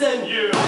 send you.